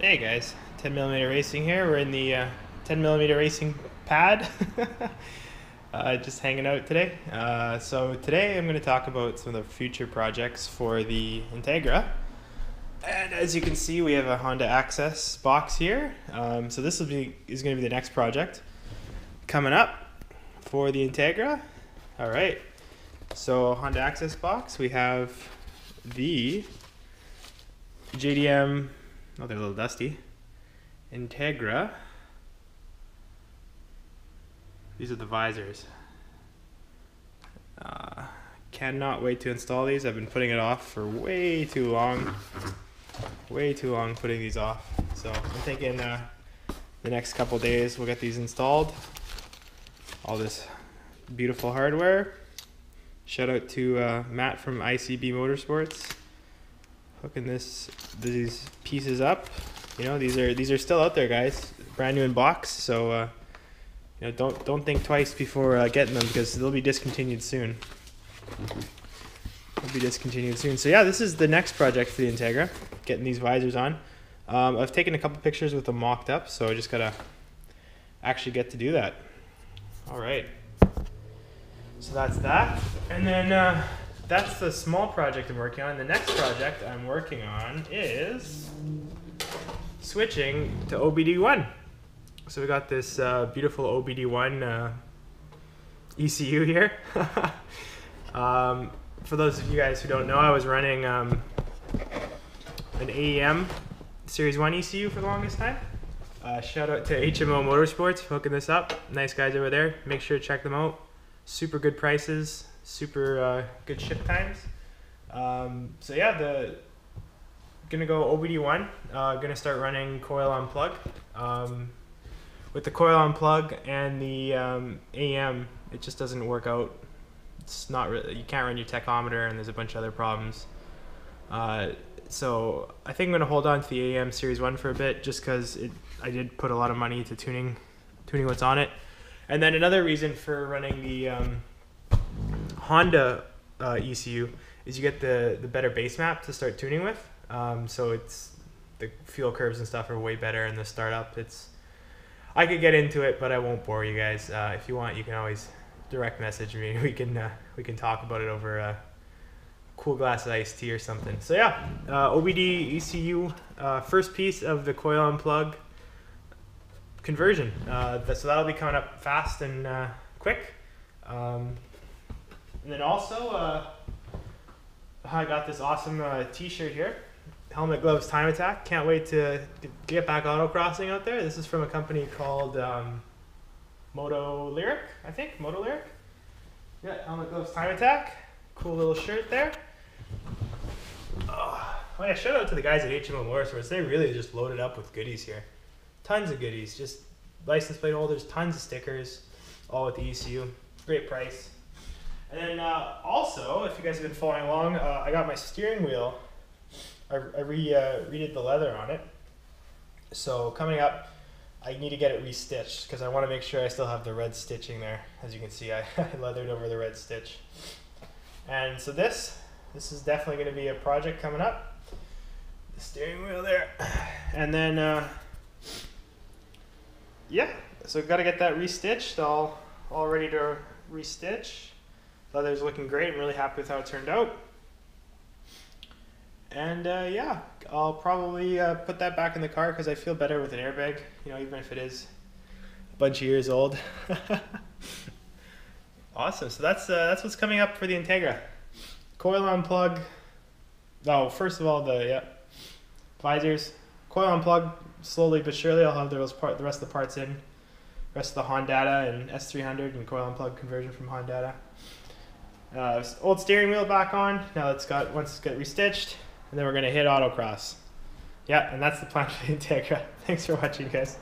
Hey guys, 10 millimeter racing here. We're in the uh, 10 millimeter racing pad. uh, just hanging out today. Uh, so today I'm going to talk about some of the future projects for the Integra. And as you can see, we have a Honda Access box here. Um, so this will be is going to be the next project coming up for the Integra. All right. So Honda Access box, we have the JDM Oh, they're a little dusty. Integra. These are the visors. Uh, cannot wait to install these. I've been putting it off for way too long. Way too long putting these off. So I'm thinking uh, the next couple days we'll get these installed. All this beautiful hardware. Shout out to uh, Matt from ICB Motorsports hooking this these pieces up. You know, these are these are still out there, guys. Brand new in box, so uh, you know, don't don't think twice before uh, getting them because they'll be discontinued soon. They'll be discontinued soon. So yeah, this is the next project for the Integra, getting these visors on. Um, I've taken a couple pictures with them mocked up, so I just gotta actually get to do that. All right. So that's that, and then. Uh, that's the small project I'm working on. The next project I'm working on is switching to OBD1. So we got this uh, beautiful OBD1 uh, ECU here. um, for those of you guys who don't know, I was running um, an AEM Series 1 ECU for the longest time. Uh, shout out to HMO Motorsports for hooking this up. Nice guys over there. Make sure to check them out. Super good prices super uh, good ship times. Um, so yeah, the gonna go OBD1. Uh, gonna start running coil on plug. Um, with the coil on plug and the um, AEM, it just doesn't work out. It's not really, you can't run your tachometer, and there's a bunch of other problems. Uh, so I think I'm gonna hold on to the AEM Series One for a bit, just because I did put a lot of money into tuning, tuning what's on it. And then another reason for running the um, Honda uh, ECU is you get the the better base map to start tuning with. Um, so it's the fuel curves and stuff are way better in the startup. It's I could get into it, but I won't bore you guys. Uh, if you want, you can always direct message me. We can uh, we can talk about it over a cool glass of iced tea or something. So yeah, uh, OBD ECU uh, first piece of the coil on plug conversion. Uh, so that'll be coming up fast and uh, quick. Um, and then also, uh, I got this awesome uh, T-shirt here. Helmet Gloves Time Attack. Can't wait to get back autocrossing out there. This is from a company called um, Moto Lyric, I think. Moto Lyric. Yeah, Helmet Gloves Time Attack. Cool little shirt there. Oh, yeah, shout out to the guys at HMO Motorsports. They really just loaded up with goodies here. Tons of goodies. Just license plate holders, tons of stickers, all with the ECU. Great price. And then uh, also, if you guys have been following along, uh, I got my steering wheel. I, I re, uh, redid the leather on it. So coming up, I need to get it restitched because I want to make sure I still have the red stitching there. As you can see, I, I leathered over the red stitch. And so this, this is definitely going to be a project coming up. The steering wheel there. And then, uh, yeah, so got to get that restitched, all, all ready to restitch. Leather's looking great. I'm really happy with how it turned out. And uh, yeah, I'll probably uh, put that back in the car because I feel better with an airbag, you know, even if it is a bunch of years old. awesome. So that's uh, that's what's coming up for the Integra. Coil on plug. Oh, first of all, the yeah, visors. Coil on plug. Slowly but surely, I'll have those part, the rest of the parts in. Rest of the Hondata and S300 and coil on plug conversion from Hondata. Uh, old steering wheel back on. Now it's got once it's got restitched, and then we're gonna hit autocross. Yeah, and that's the plan for the Integra. Thanks for watching, guys.